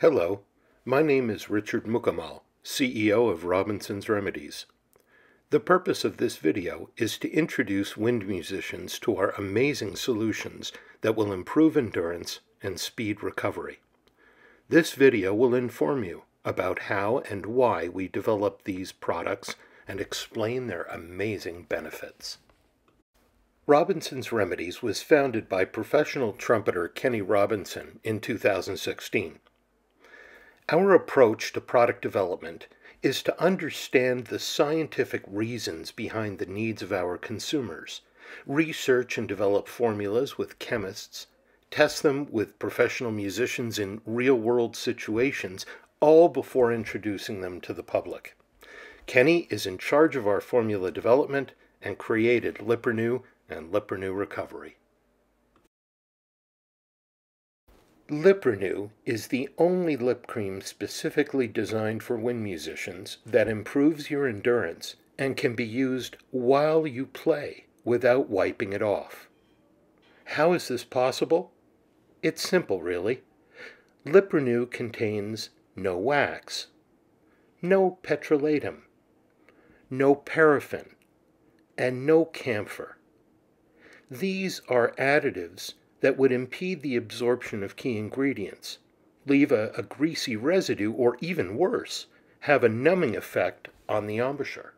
Hello, my name is Richard Mukamal, CEO of Robinson's Remedies. The purpose of this video is to introduce wind musicians to our amazing solutions that will improve endurance and speed recovery. This video will inform you about how and why we develop these products and explain their amazing benefits. Robinson's Remedies was founded by professional trumpeter Kenny Robinson in 2016. Our approach to product development is to understand the scientific reasons behind the needs of our consumers, research and develop formulas with chemists, test them with professional musicians in real world situations, all before introducing them to the public. Kenny is in charge of our formula development and created Liprenew and Liprenew Recovery. Liprenew is the only lip cream specifically designed for wind musicians that improves your endurance and can be used while you play without wiping it off. How is this possible? It's simple, really. Liprenew contains no wax, no petrolatum, no paraffin, and no camphor. These are additives that would impede the absorption of key ingredients, leave a, a greasy residue, or even worse, have a numbing effect on the embouchure.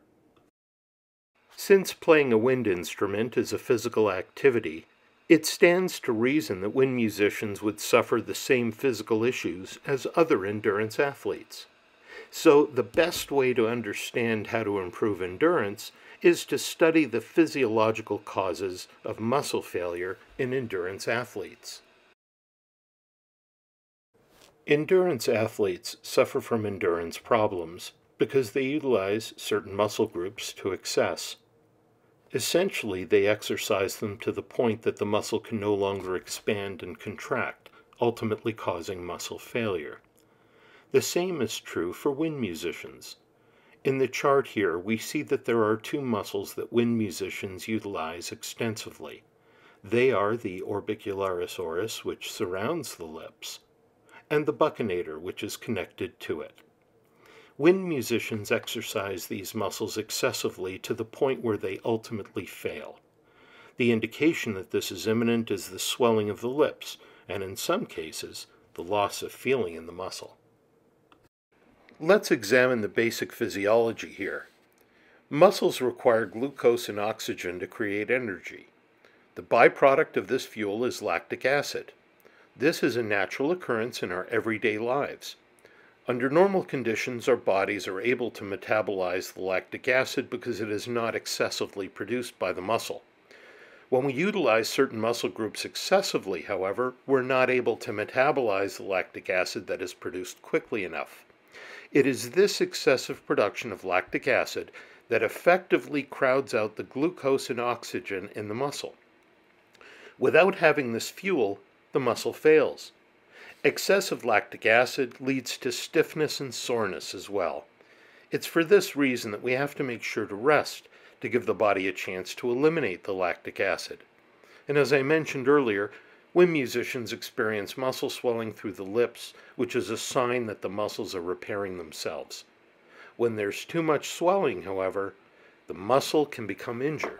Since playing a wind instrument is a physical activity, it stands to reason that wind musicians would suffer the same physical issues as other endurance athletes. So, the best way to understand how to improve endurance is to study the physiological causes of muscle failure in endurance athletes. Endurance athletes suffer from endurance problems because they utilize certain muscle groups to excess. Essentially, they exercise them to the point that the muscle can no longer expand and contract, ultimately causing muscle failure. The same is true for wind musicians. In the chart here, we see that there are two muscles that wind musicians utilize extensively. They are the orbicularis oris, which surrounds the lips, and the buccinator, which is connected to it. Wind musicians exercise these muscles excessively to the point where they ultimately fail. The indication that this is imminent is the swelling of the lips, and in some cases, the loss of feeling in the muscle. Let's examine the basic physiology here. Muscles require glucose and oxygen to create energy. The byproduct of this fuel is lactic acid. This is a natural occurrence in our everyday lives. Under normal conditions, our bodies are able to metabolize the lactic acid because it is not excessively produced by the muscle. When we utilize certain muscle groups excessively, however, we're not able to metabolize the lactic acid that is produced quickly enough. It is this excessive production of lactic acid that effectively crowds out the glucose and oxygen in the muscle. Without having this fuel, the muscle fails. Excessive lactic acid leads to stiffness and soreness as well. It's for this reason that we have to make sure to rest to give the body a chance to eliminate the lactic acid. And as I mentioned earlier, when musicians experience muscle swelling through the lips, which is a sign that the muscles are repairing themselves. When there's too much swelling, however, the muscle can become injured.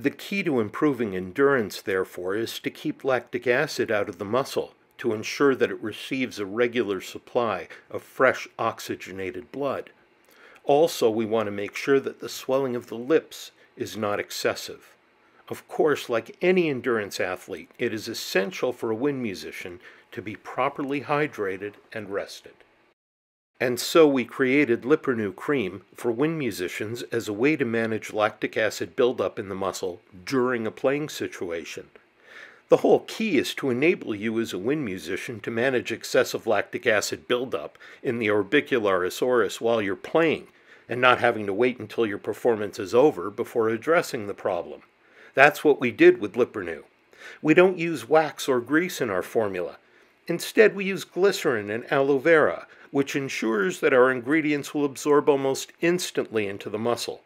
The key to improving endurance, therefore, is to keep lactic acid out of the muscle to ensure that it receives a regular supply of fresh oxygenated blood. Also, we want to make sure that the swelling of the lips is not excessive. Of course, like any endurance athlete, it is essential for a wind musician to be properly hydrated and rested. And so we created Liprenew Cream for wind musicians as a way to manage lactic acid buildup in the muscle during a playing situation. The whole key is to enable you as a wind musician to manage excessive lactic acid buildup in the orbicularis oris while you're playing and not having to wait until your performance is over before addressing the problem. That's what we did with Liprenew. We don't use wax or grease in our formula. Instead, we use glycerin and aloe vera, which ensures that our ingredients will absorb almost instantly into the muscle.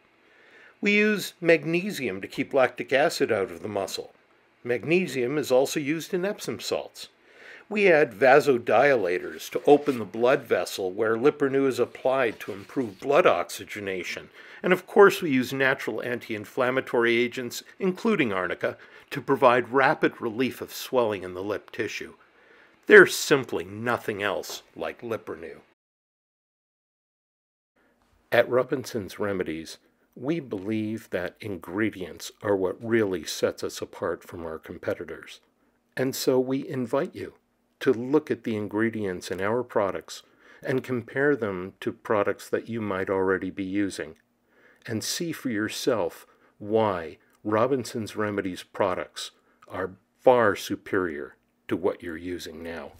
We use magnesium to keep lactic acid out of the muscle. Magnesium is also used in Epsom salts. We add vasodilators to open the blood vessel where Liprenew is applied to improve blood oxygenation. And of course, we use natural anti inflammatory agents, including arnica, to provide rapid relief of swelling in the lip tissue. There's simply nothing else like Liprenew. At Robinson's Remedies, we believe that ingredients are what really sets us apart from our competitors. And so we invite you to look at the ingredients in our products and compare them to products that you might already be using and see for yourself why Robinson's Remedies products are far superior to what you're using now.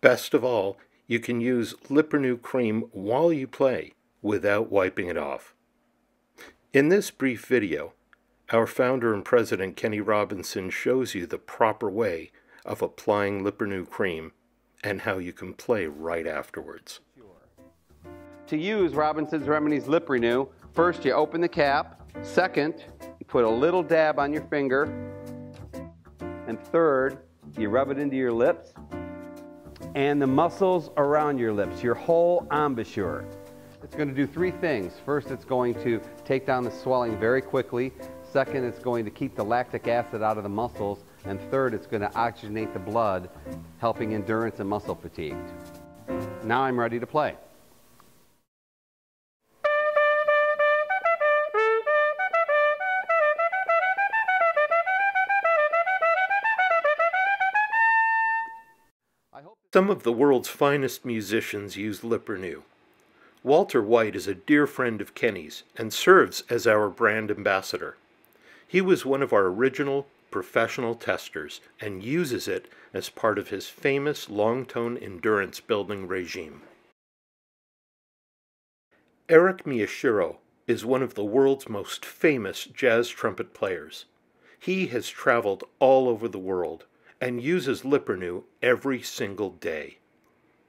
Best of all, you can use Liprenew cream while you play without wiping it off. In this brief video, our founder and president Kenny Robinson shows you the proper way of applying Liprenew cream and how you can play right afterwards. To use Robinson's Remedies Liprenew, first you open the cap, second, you put a little dab on your finger, and third, you rub it into your lips and the muscles around your lips, your whole embouchure. It's going to do three things. First, it's going to take down the swelling very quickly. Second, it's going to keep the lactic acid out of the muscles. And third, it's going to oxygenate the blood, helping endurance and muscle fatigue. Now I'm ready to play. Some of the world's finest musicians use Liprenew. Walter White is a dear friend of Kenny's and serves as our brand ambassador. He was one of our original professional testers and uses it as part of his famous long-tone endurance building regime. Eric Miyashiro is one of the world's most famous jazz trumpet players. He has traveled all over the world and uses Liprenew every single day.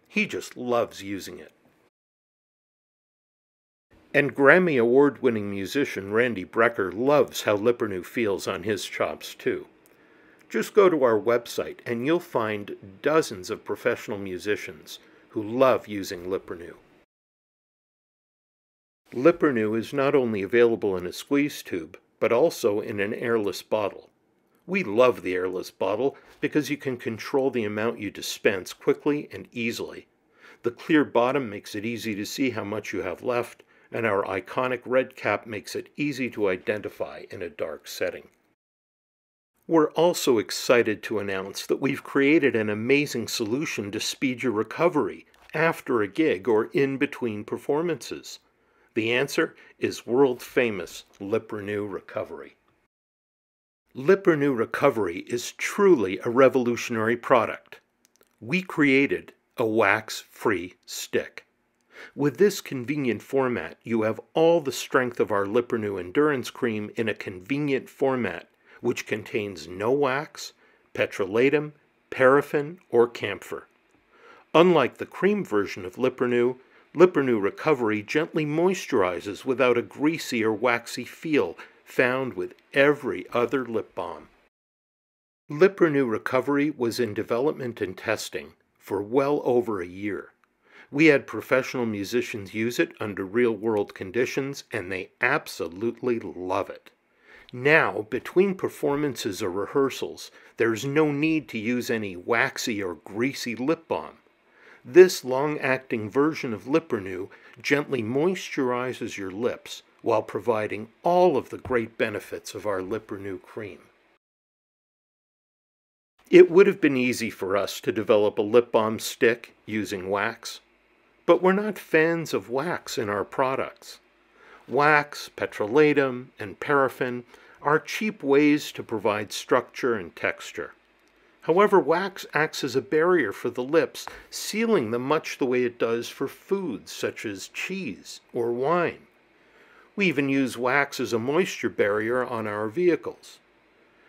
He just loves using it. And Grammy award winning musician Randy Brecker loves how Liprenew feels on his chops, too. Just go to our website and you'll find dozens of professional musicians who love using Liprenew. Liprenew is not only available in a squeeze tube, but also in an airless bottle. We love the airless bottle because you can control the amount you dispense quickly and easily. The clear bottom makes it easy to see how much you have left, and our iconic red cap makes it easy to identify in a dark setting. We're also excited to announce that we've created an amazing solution to speed your recovery after a gig or in between performances. The answer is world famous Liprenew Recovery. Liprenew Recovery is truly a revolutionary product. We created a wax-free stick. With this convenient format, you have all the strength of our Liprenew Endurance Cream in a convenient format which contains no wax, petrolatum, paraffin, or camphor. Unlike the cream version of Liprenew, Liprenew Recovery gently moisturizes without a greasy or waxy feel found with every other lip balm. Liprenew Recovery was in development and testing for well over a year. We had professional musicians use it under real world conditions, and they absolutely love it. Now, between performances or rehearsals, there's no need to use any waxy or greasy lip balm. This long acting version of Liprenew gently moisturizes your lips while providing all of the great benefits of our Liprenew cream. It would have been easy for us to develop a lip balm stick using wax, but we're not fans of wax in our products. Wax, petrolatum, and paraffin are cheap ways to provide structure and texture. However, wax acts as a barrier for the lips, sealing them much the way it does for foods such as cheese or wine. We even use wax as a moisture barrier on our vehicles.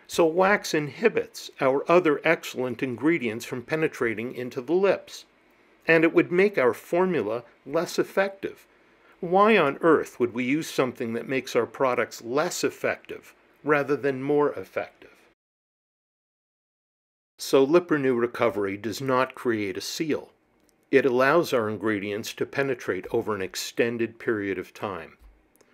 So wax inhibits our other excellent ingredients from penetrating into the lips. And it would make our formula less effective. Why on earth would we use something that makes our products less effective rather than more effective? So LipRenew Recovery does not create a seal. It allows our ingredients to penetrate over an extended period of time.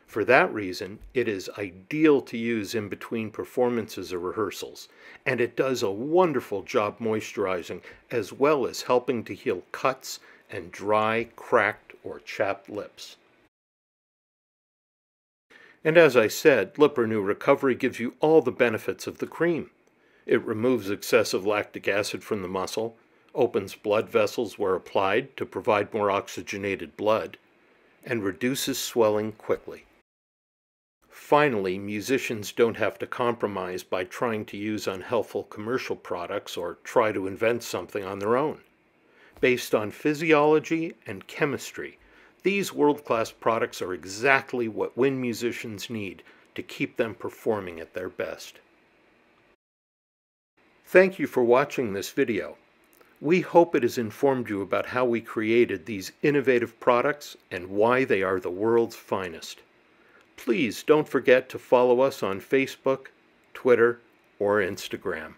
For that reason, it is ideal to use in between performances or rehearsals, and it does a wonderful job moisturizing as well as helping to heal cuts and dry, cracked, or chapped lips. And as I said, LipRenew Recovery gives you all the benefits of the cream. It removes excessive lactic acid from the muscle, opens blood vessels where applied to provide more oxygenated blood, and reduces swelling quickly. Finally, musicians don't have to compromise by trying to use unhealthful commercial products or try to invent something on their own. Based on physiology and chemistry, these world class products are exactly what wind musicians need to keep them performing at their best. Thank you for watching this video. We hope it has informed you about how we created these innovative products and why they are the world's finest. Please don't forget to follow us on Facebook, Twitter, or Instagram.